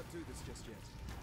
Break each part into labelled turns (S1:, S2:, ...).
S1: not do this just yet.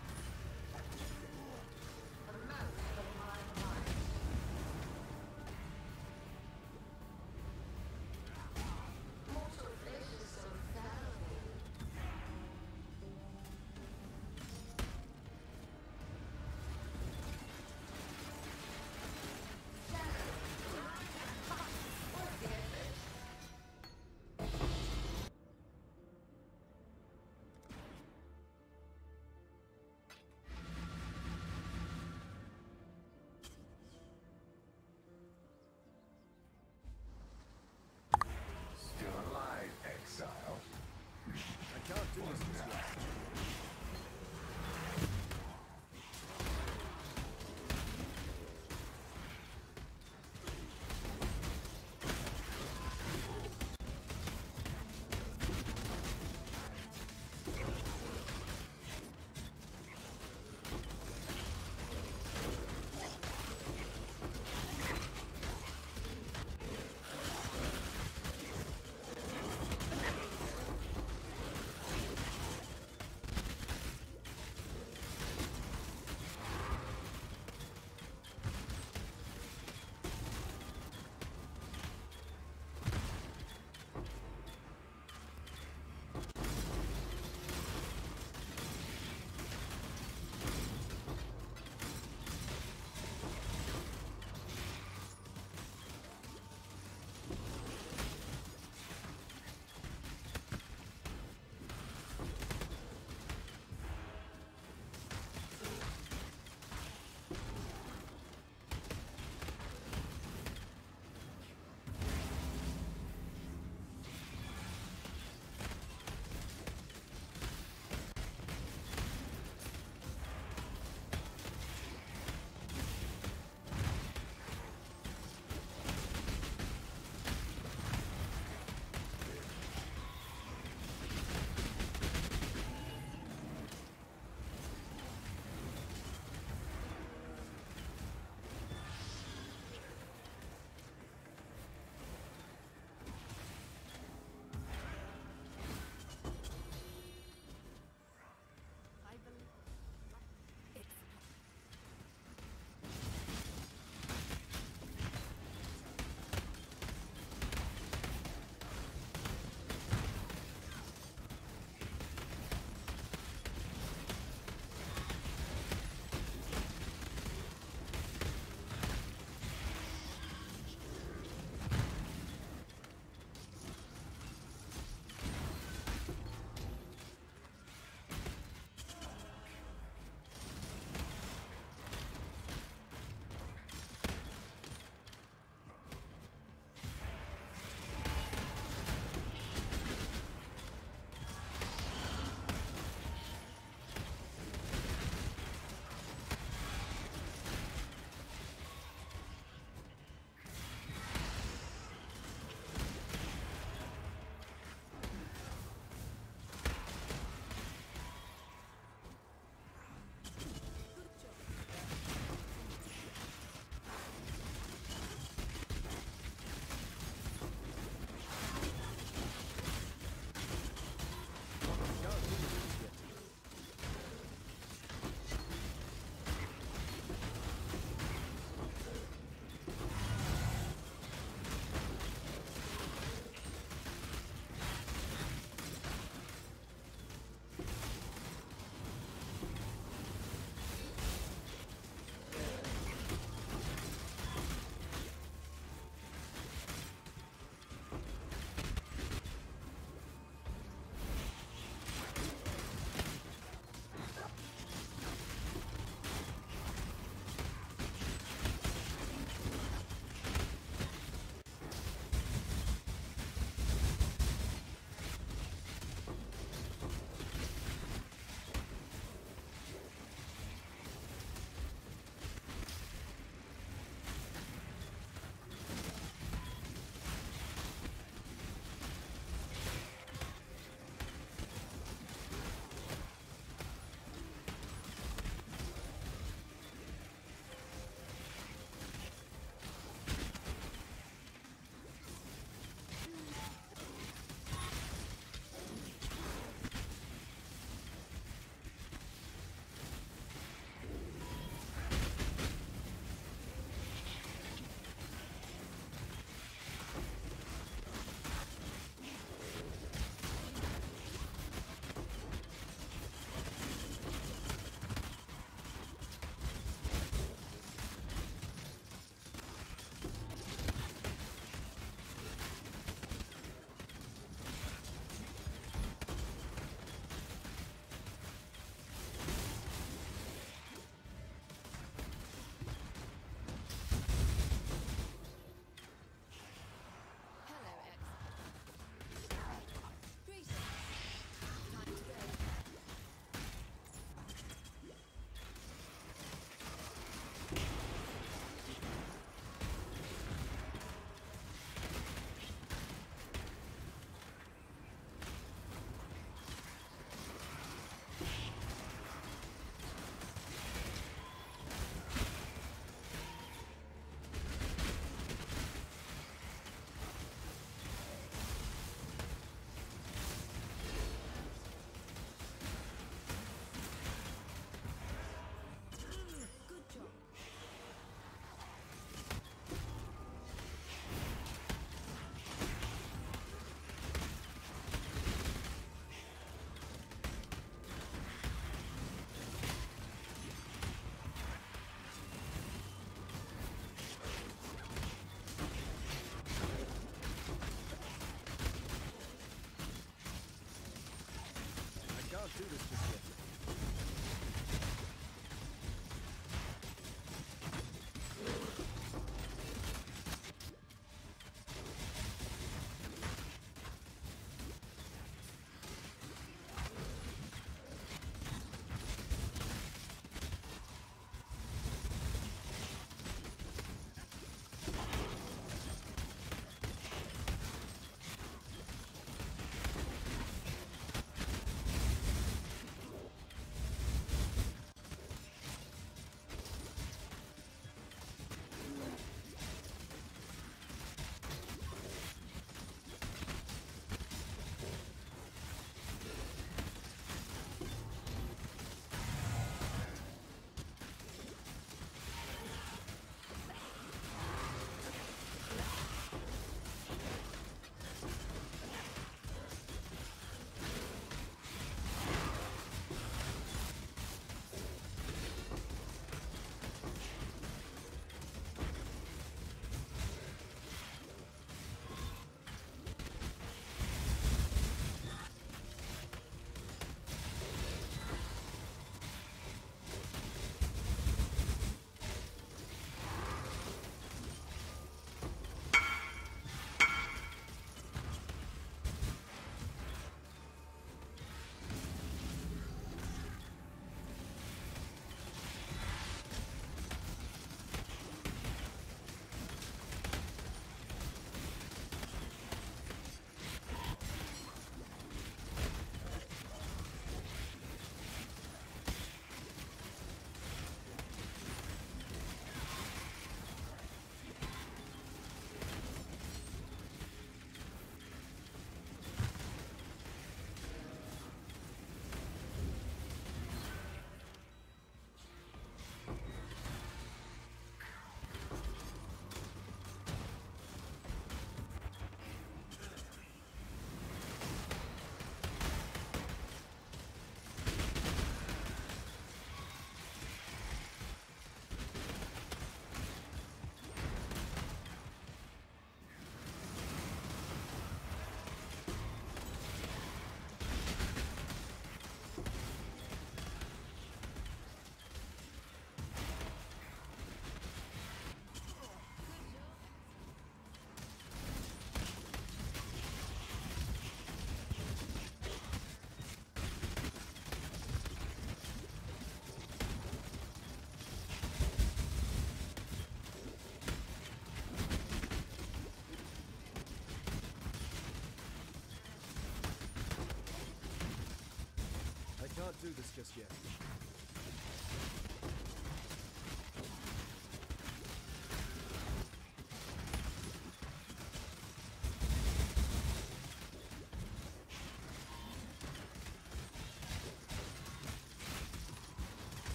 S2: Just yet.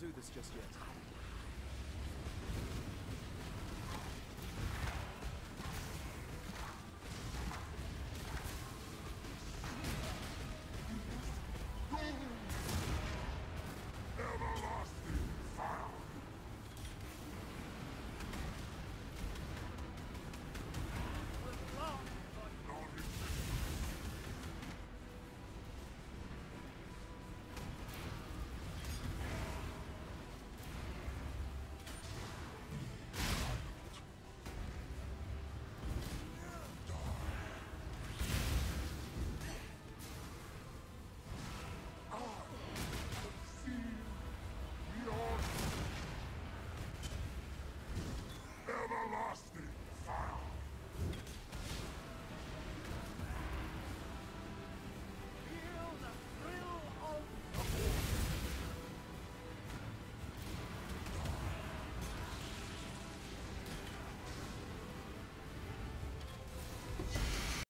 S2: Do this just yet.